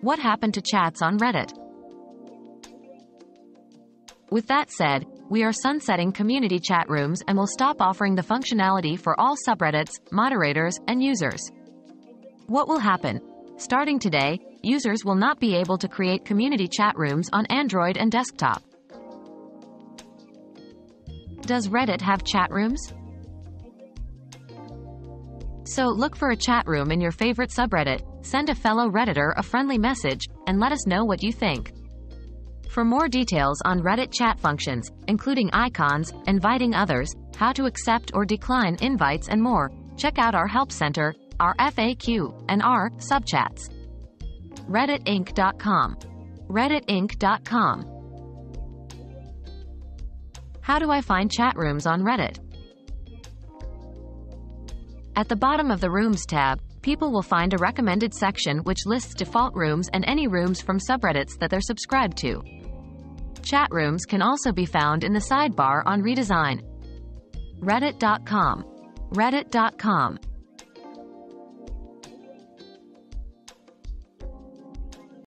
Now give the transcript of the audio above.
What happened to chats on Reddit? With that said, we are sunsetting community chat rooms and will stop offering the functionality for all subreddits, moderators, and users. What will happen? Starting today, users will not be able to create community chat rooms on Android and desktop. Does Reddit have chat rooms? So look for a chat room in your favorite subreddit, send a fellow Redditor a friendly message, and let us know what you think. For more details on Reddit chat functions, including icons, inviting others, how to accept or decline invites and more, check out our Help Center, our FAQ, and our subchats. redditinc.com. redditinc.com. How do I find chat rooms on Reddit? At the bottom of the Rooms tab, people will find a recommended section which lists default rooms and any rooms from subreddits that they're subscribed to. Chat rooms can also be found in the sidebar on Redesign. Reddit.com. Reddit.com